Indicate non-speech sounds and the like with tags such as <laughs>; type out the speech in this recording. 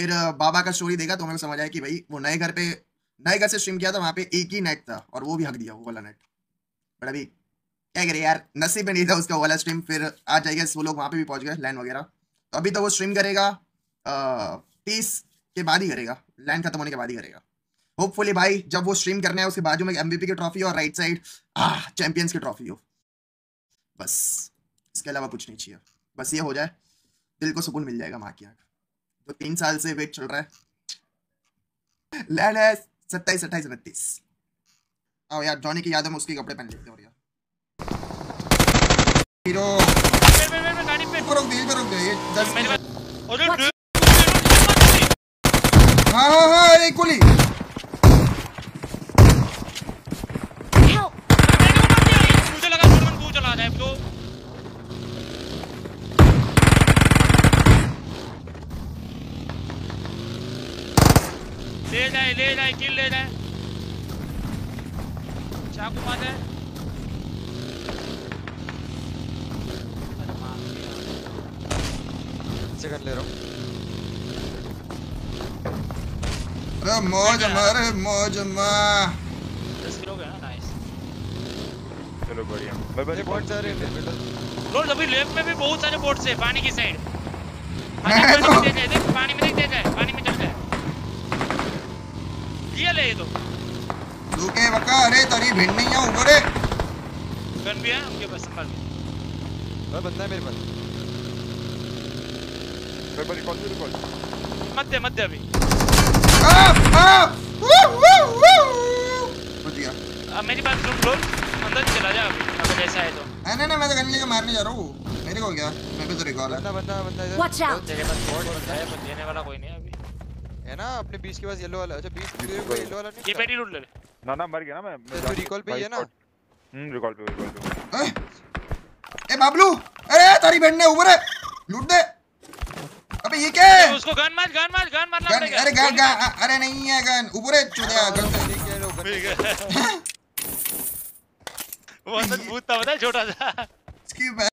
फिर बाबा का स्टोरी देखा तो को समझ आया कि भाई, वो नए घर पे, नए घर से स्ट्रीम किया था वहाँ पे एक ही नेट था और वो भी हक दिया, वो वाला नेट बट अभी, क्या करे यार, नसीब में नहीं था उसका वाला स्ट्रीम फिर आ जाएगा, वो लोग वहाँ पे भी पहुँच गए लैंड वगैरह। तो अभी तो वो स्ट्रीम करेगा तीस के बाद ही करेगा लैंड खत्म होने के बाद ही करेगा। होपफुली भाई, जब वो स्ट्रीम करने है उसके बाजू में एमबीपी की ट्रॉफी और राइट साइड चैंपियंस की ट्रॉफी हो। बस, इसके अलावा कुछ नहीं चाहिए। बस ये हो जाए, दिल को सुकून मिल जाएगा माँ की आँख जो तीन साल से वेट चल रहा है लैंड है सत्ताईस अट्ठाईस उनतीस आओ यार जॉनी की याद है उसके कपड़े पहन लेते और यार हीरो गाड़ी पे रुक दे रुक दे ये दस मेरे पास अरे हाँ हाँ हाँ एक गोली ले जाए ले जाए किल ले जाए चाकू मार जाए मार दिया। सेकंड ले रहा हूँ। अरे मौज मारे मौज मा दस किलो गया ना नाइस चलो बढ़िया। भाई भाई बहुत सारे हैं रोड अभी लेफ़्ट में भी बहुत सारे बोट्स है पानी की साइड <laughs> पानी में दे देख पानी में देख दे पानी में चल जाए। ले ये तो तू बका अरे तेरी भिड़ नहीं है ऊपर है गन भी है उनके पास संभाल भाई बंदा है मेरे पास। भाई भाई रिकॉल रिकॉल मत दे मत दे अभी। आ आ वू वू वू। हो दिया अब मेरी बात सुन रोल अंदर चला जा अभी अगर ऐसा है तो। नहीं नहीं मैं तो गन लेके मारने जा रहा हूँ। मेरे को क्या? मैं भी तो रिकॉल है। बंदा बंदा बंदा इधर। Watch out! तेरे पास बोर्ड बंदा है पर देने वाला कोई नहीं है अभी। है ना अपने बीच के पास येलो वाला अच्छा बीच पे येलो वाला ये नहीं पेटी लूट ले ले। ना ना मर गया ना मैं तो तू recall पे ही है ना? हम्म रिकॉल पे रिकॉल पे। ए, ए बाबलू! अरे तेरी भिड़ ने ऊपर है। लूट दे। अबे ये क्या है? उसको गन मार गन मार गन मारना पड़ेगा। अरे गन गन अरे नहीं है गन ऊपर है चुदिया गन गन लेके लो गन ठीक है। <laughs> वो अंदर भूत था पता है छोटा सा। इसकी